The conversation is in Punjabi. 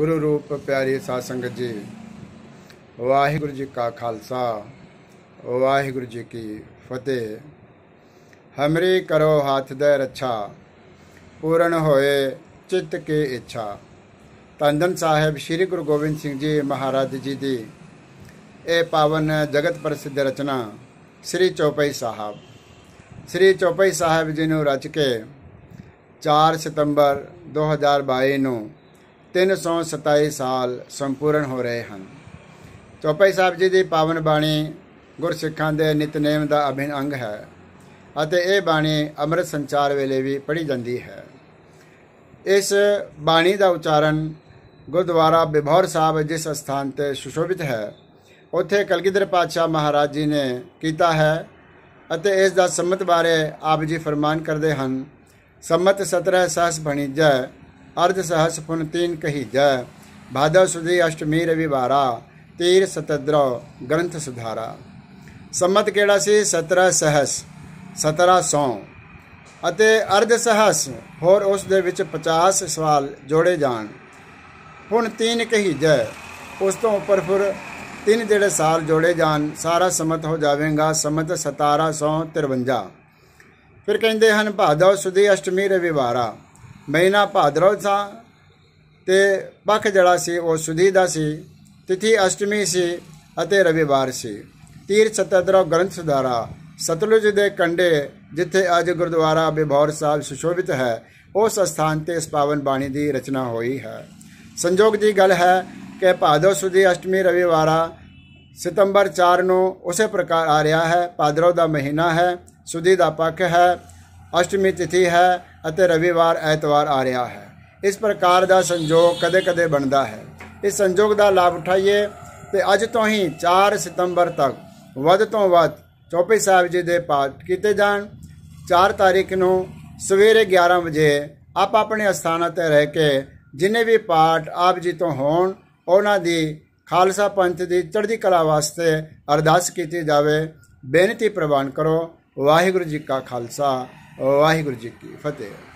ਗੁਰੂ ਰੂਪ ਪਿਆਰੀ ਸਾਧ ਸੰਗਤ ਜੀ, ਵਾਹਿਗੁਰੂ ਜੀ ਕਾ ਖਾਲਸਾ, ਵਾਹਿਗੁਰੂ ਜੀ ਕੀ ਫਤਿਹ। ਹਮਰੀ ਕਰੋ ਹੱਥ ਦੇ ਰੱਛਾ, ਪੂਰਨ ਹੋਏ ਚਿੱਤ ਕੇ ਇੱਛਾ। ਤੰਦਨ ਸਾਹਿਬ ਸ੍ਰੀ ਗੁਰੂ ਗੋਬਿੰਦ ਸਿੰਘ ਜੀ ਮਹਾਰਾਜ ਜੀ ਦੀ ਇਹ ਪਾਵਨ ਜਗਤ ਪ੍ਰਸਿੱਧ ਰਚਨਾ ਸ੍ਰੀ ਚੌਪਈ ਸਾਹਿਬ। ਸ੍ਰੀ ਚੌਪਈ ਸਾਹਿਬ ਜੀ ਨੂੰ ਰਚ ਕੇ 4 ਸਤੰਬਰ 2022 ਨੂੰ 327 ਸਾਲ ਸੰਪੂਰਨ ਹੋ ਰਹੇ ਹਨ। ਚੌਪਈ ਸਾਹਿਬ ਜੀ ਦੀ ਪਾਵਨ ਬਾਣੀ ਗੁਰਸਿੱਖਾਂ ਦੇ ਨਿਤਨੇਮ ਦਾ ਅਭਿੰਨ ਅੰਗ ਹੈ ਅਤੇ ਇਹ ਬਾਣੀ ਅੰਮ੍ਰਿਤ ਸੰਚਾਰ ਵੇਲੇ ਵੀ ਪੜ੍ਹੀ ਜਾਂਦੀ ਹੈ। ਇਸ ਬਾਣੀ ਦਾ ਉਚਾਰਨ ਗੁਰਦੁਆਰਾ ਬਿਭੌਰ ਸਾਹਿਬ ਜਿਸ ਸਥਾਨ ਤੇ ਸੁਸ਼ੋਭਿਤ ਹੈ, ਉੱਥੇ ਕਲਗੀਧਰ ਪਾਤਸ਼ਾਹ ਮਹਾਰਾਜ ਜੀ ਨੇ ਕੀਤਾ ਹੈ ਅਤੇ ਇਸ ਦਾ ਸੰਮਤ ਬਾਰੇ ਆਪ ਜੀ ਫਰਮਾਨ ਕਰਦੇ ਹਨ, ਸੰਮਤ 17 ਸਹਸ ਭਣੀਜੈ ਅਰਧ ਸਹਸ ਪੁਨ ਤੀਨ ਕਹੀਜੈ ਭਾਦਵ ਸੁਦੀ ਅਸ਼ਟਮੀ ਰਵਿਵਾਰਾ ਤੀਰ ਸਤਦਰੋ ਗ੍ਰੰਥ ਸੁਧਾਰਾ। ਸੰਮਤ ਕਿਹੜਾ ਸੀ? 17 ਸਹਸ 1700 ਅਤੇ ਅਰਧ ਸਹਸ, ਹੋਰ ਉਸ ਦੇ ਵਿੱਚ 50 ਸਵਾਲ ਜੋੜੇ ਜਾਣ। ਹੁਣ ਤਿੰਨ ਕਹੀ ਜੈ, ਉਸ ਤੋਂ ਉੱਪਰ ਫਿਰ ਤਿੰਨ ਜਿਹੜੇ ਸਾਲ ਜੋੜੇ ਜਾਣ, ਸਾਰਾ ਸਮਤ ਹੋ ਜਾਵੇਗਾ। ਸਮਤ 1753 ਫਿਰ ਕਹਿੰਦੇ ਹਨ ਭਾਦਵ ਸੁਦੀ ਅਸ਼ਟਮੀ ਰਵਿਵਾਰਾ ਮਹੀਨਾ ਭਾਦਰਵ ਸਾ ਤੇ ਪੱਖ ਜਿਹੜਾ ਸੀ, ਉਹ ਸੁਦੀ ਦਾ ਸੀ, ਤਿਥੀ ਅਸ਼ਟਮੀ ਸੀ ਅਤੇ ਰਵਿਵਾਰ ਸੀ। ਤੀਰ ਸਤਦਰਵ ਗ੍ਰੰਥ ਸੁਧਾਰਾ, ਸਤਲੁਜ ਦੇ ਕੰਡੇ ਜਿੱਥੇ ਅੱਜ ਗੁਰਦੁਆਰਾ ਬਿਭੌਰ ਸਾਹਿਬ ਸੁਸ਼ੋਭਿਤ ਹੈ, ਉਸ ਸਥਾਨ ਤੇ ਇਸ ਪਾਵਨ ਬਾਣੀ ਦੀ ਰਚਨਾ ਹੋਈ ਹੈ। ਸੰਜੋਗ ਦੀ ਗੱਲ ਹੈ ਕਿ ਭਾਦਵ ਸੁਦੀ ਅਸ਼ਟਮੀ ਰਵਿਵਾਰਾ ਸਤੰਬਰ 4 ਨੂੰ ਉਸੇ ਪ੍ਰਕਾਰ ਆ ਰਿਹਾ ਹੈ। ਭਾਦਰੋ ਦਾ ਮਹੀਨਾ ਹੈ, ਸੁਦੀ ਦਾ ਪੱਖ ਹੈ, ਅਸ਼ਟਮੀ ਤਿਥੀ ਹੈ ਅਤੇ ਰਵੀਵਾਰ, ਐਤਵਾਰ ਆ ਰਿਹਾ ਹੈ। ਇਸ ਪ੍ਰਕਾਰ ਦਾ ਸੰਜੋਗ ਕਦੇ-ਕਦੇ ਬਣਦਾ ਹੈ। ਇਸ ਸੰਜੋਗ ਦਾ ਲਾਭ ਉਠਾਈਏ ਤੇ ਅੱਜ ਤੋਂ ਹੀ 4 ਸਤੰਬਰ ਤੱਕ ਵੱਧ ਤੋਂ ਵੱਧ ਚੌਪਈ ਸਾਹਿਬ ਜੀ ਦੇ ਪਾਠ ਕੀਤੇ ਜਾਣ। 4 ਤਾਰੀਖ ਨੂੰ ਸਵੇਰੇ 11 ਵਜੇ ਆਪ ਆਪਣੇ ਸਥਾਨਾਂ ਤੇ ਰਹਿ ਕੇ ਜਿਨੇ ਵੀ ਪਾਠ ਆਪ ਜੀ ਤੋਂ ਹੋਣ, ਉਹਨਾਂ ਦੀ ਖਾਲਸਾ ਪੰਥ ਦੀ ਚੜ੍ਹਦੀ ਕਲਾ ਵਾਸਤੇ ਅਰਦਾਸ ਕੀਤੀ ਜਾਵੇ। ਬੇਨਤੀ ਪ੍ਰਵਾਨ ਕਰੋ, ਵਾਹਿਗੁਰੂ ਜੀ ਕਾ ਖਾਲਸਾ। ਵਾਹਿਗੁਰੂ ਜੀ ਕੀ ਫਤਿਹ।